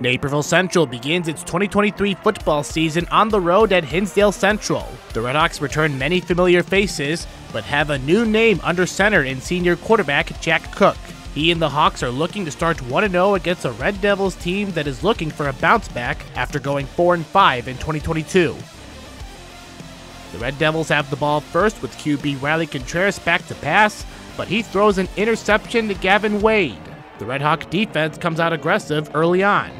Naperville Central begins its 2023 football season on the road at Hinsdale Central. The Redhawks return many familiar faces, but have a new name under center in senior quarterback Jack Cook. He and the Hawks are looking to start 1 0 against a Red Devils team that is looking for a bounce back after going 4 5 in 2022. The Red Devils have the ball first with QB Riley Contreras back to pass, but he throws an interception to Gavin Wade. The Red Hawk defense comes out aggressive early on.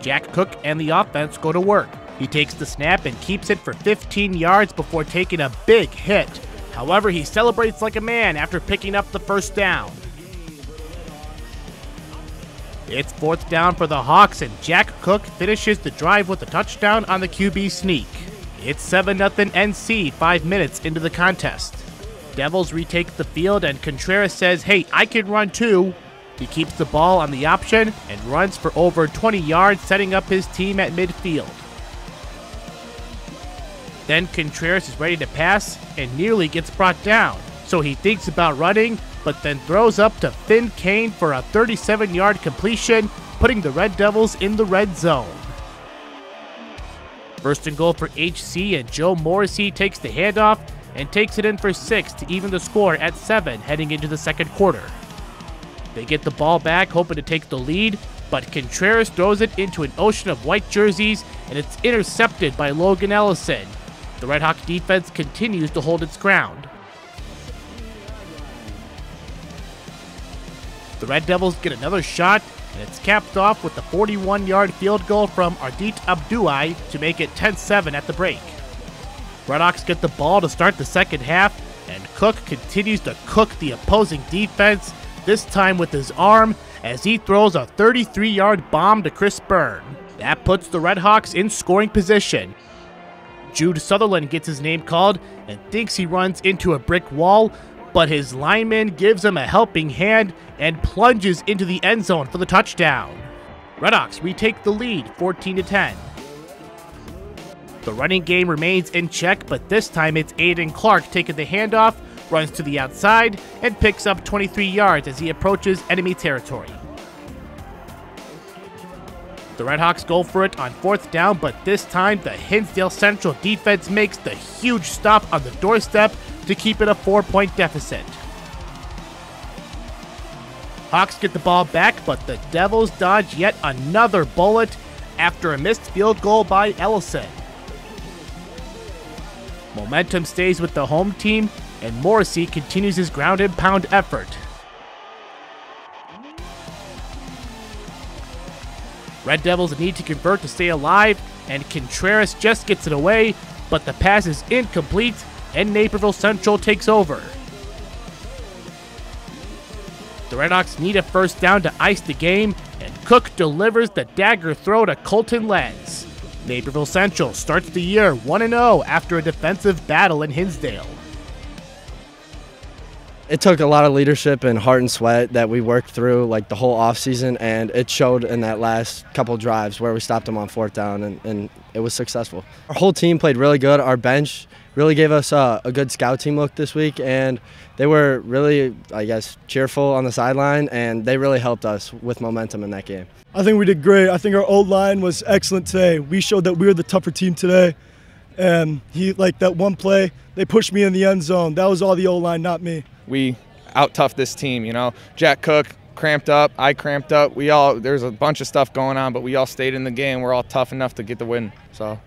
Jack Cook and the offense go to work. He takes the snap and keeps it for 15 yards before taking a big hit. However, he celebrates like a man after picking up the first down. It's fourth down for the Hawks, and Jack Cook finishes the drive with a touchdown on the QB sneak. It's 7 0 NC five minutes into the contest. Devils retake the field, and Contreras says, Hey, I can run too. He keeps the ball on the option and runs for over 20 yards, setting up his team at midfield. Then Contreras is ready to pass and nearly gets brought down, so he thinks about running, but then throws up to Finn Cain for a 37 yard completion, putting the Red Devils in the red zone. First and goal for HC, and Joe Morrissey takes the handoff and takes it in for six to even the score at seven heading into the second quarter. They get the ball back, hoping to take the lead, but Contreras throws it into an ocean of white jerseys and it's intercepted by Logan Ellison. The Red Hawk defense continues to hold its ground. The Red Devils get another shot, and it's capped off with the 41 yard field goal from Ardit Abduai to make it 10 7 at the break. Redhawks get the ball to start the second half, and Cook continues to cook the opposing defense, this time with his arm, as he throws a 33 yard bomb to Chris Byrne. That puts the Redhawks in scoring position. Jude Sutherland gets his name called and thinks he runs into a brick wall, but his lineman gives him a helping hand and plunges into the end zone for the touchdown. Redhawks retake the lead 14 10. The running game remains in check, but this time it's Aiden Clark taking the handoff, runs to the outside, and picks up 23 yards as he approaches enemy territory. The Redhawks go for it on fourth down, but this time the Hinsdale Central defense makes the huge stop on the doorstep to keep it a four point deficit. Hawks get the ball back, but the Devils dodge yet another bullet after a missed field goal by Ellison. Momentum stays with the home team, and Morrissey continues his ground and pound effort. Red Devils need to convert to stay alive, and Contreras just gets it away, but the pass is incomplete, and Naperville Central takes over. The Redhawks need a first down to ice the game, and Cook delivers the dagger throw to Colton Lenz. Naperville Central starts the year 1 0 after a defensive battle in Hinsdale. It took a lot of leadership and heart and sweat that we worked through like the whole offseason, and it showed in that last couple drives where we stopped them on fourth down, and, and it was successful. Our whole team played really good. Our bench really gave us a, a good scout team look this week, and they were really, I guess, cheerful on the sideline, and they really helped us with momentum in that game. I think we did great. I think our old line was excellent today. We showed that we were the tougher team today. And he, like that one play, they pushed me in the end zone. That was all the old line, not me we out tough this team. You know, Jack Cook cramped up, I cramped up. We all there's a bunch of stuff going on, but we all stayed in the game. We're all tough enough to get the win. So.